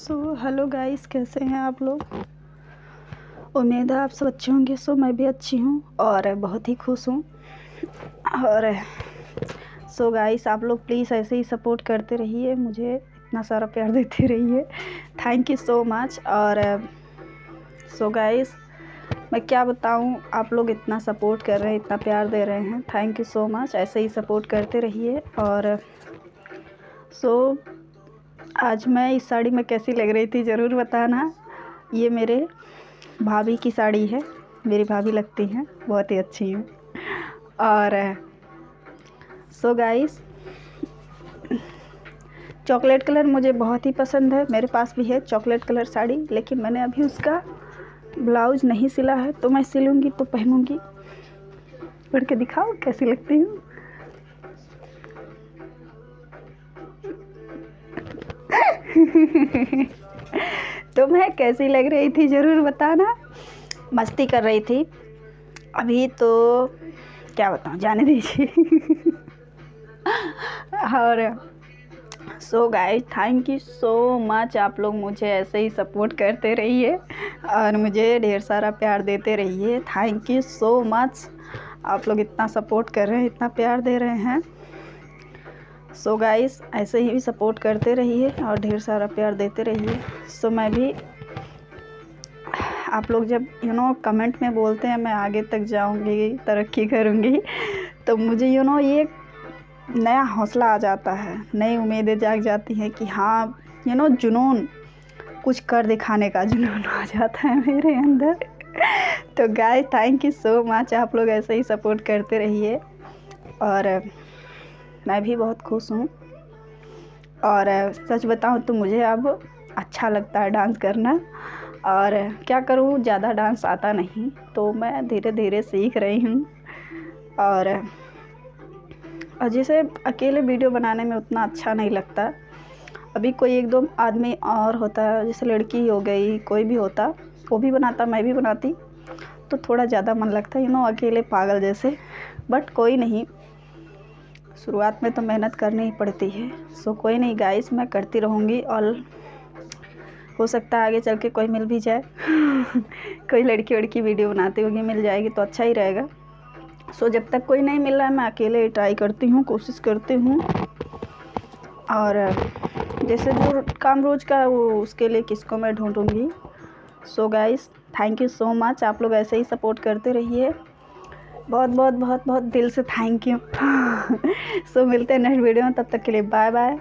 So hello guys कैसे हैं आप लोग? उम्मीद है आप सब अच्छे होंगे, सो मैं भी अच्छी हूँ और बहुत ही खुश हूँ। और, सो गाइस आप लोग प्लीज़ ऐसे ही सपोर्ट करते रहिए, मुझे इतना सारा प्यार देते रहिए। थैंक यू सो मच और, सो गाइस मैं क्या बताऊँ, आप लोग इतना सपोर्ट कर रहे हैं, इतना प्यार दे रहे हैं। थैंक यू सो मच ऐसे ही सपोर्ट करते रहिए और, सो आज मैं इस साड़ी में कैसी लग रही थी ज़रूर बताना। ये मेरे भाभी की साड़ी है, मेरी भाभी लगती हैं, बहुत ही अच्छी हैं। और सो गाइस चॉकलेट कलर मुझे बहुत ही पसंद है, मेरे पास भी है चॉकलेट कलर साड़ी, लेकिन मैंने अभी उसका ब्लाउज नहीं सिला है तो मैं सिलूँगी तो पहनूँगी। पढ़ के दिखाओ कैसी लगती हूँ। तो मैं कैसी लग रही थी? ज़रूर बताना। मस्ती कर रही थी। अभी तो क्या बताऊँ, जाने दीजिए। और so guys thank you so much आप लोग मुझे ऐसे ही सपोर्ट करते रहिए और मुझे ढेर सारा प्यार देते रहिए। थैंक यू सो मच आप लोग इतना सपोर्ट कर रहे हैं, इतना प्यार दे रहे हैं। सो so गाइस ऐसे ही भी सपोर्ट करते रहिए और ढेर सारा प्यार देते रहिए। सो so मैं भी, आप लोग जब यू नो कमेंट में बोलते हैं, मैं आगे तक जाऊँगी, तरक्की करूँगी तो मुझे यू नो ये नया हौसला आ जाता है। नई उम्मीदें जाग जाती हैं कि हाँ यू नो जुनून, कुछ कर दिखाने का जुनून आ जाता है मेरे अंदर। तो guys thank you so much आप लोग ऐसे ही सपोर्ट करते रहिए। और मैं भी बहुत खुश हूँ। और सच बताऊँ तो मुझे अब अच्छा लगता है डांस करना। और, क्या करूँ, ज़्यादा डांस आता नहीं तो मैं धीरे धीरे सीख रही हूँ। और और जैसे अकेले वीडियो बनाने में उतना अच्छा नहीं लगता। अभी कोई एक दो आदमी और होता है, जैसे लड़की हो गई, कोई भी होता, वो भी बनाता, मैं भी बनाती तो थोड़ा ज़्यादा मन लगता है यू नो, अकेले पागल जैसे। बट कोई नहीं शुरुआत में तो मेहनत करनी ही पड़ती है। सो कोई नहीं गाइस मैं करती रहूँगी और हो सकता है आगे चल के कोई मिल भी जाए। कोई लड़की वड़की वीडियो बनाती होगी, मिल जाएगी तो अच्छा ही रहेगा। सो जब तक कोई नहीं मिल रहा है, मैं अकेले ही ट्राई करती हूँ, कोशिश करती हूँ। और जैसे जो काम रोज़ का, वो उसके लिए किसको मैं ढूंढूँगी। So guys thank you so much आप लोग ऐसे ही सपोर्ट करते रहिए। बहुत बहुत बहुत बहुत दिल से थैंक यू सो मिलते हैं नेक्स्ट वीडियो में. तब तक के लिए बाय बाय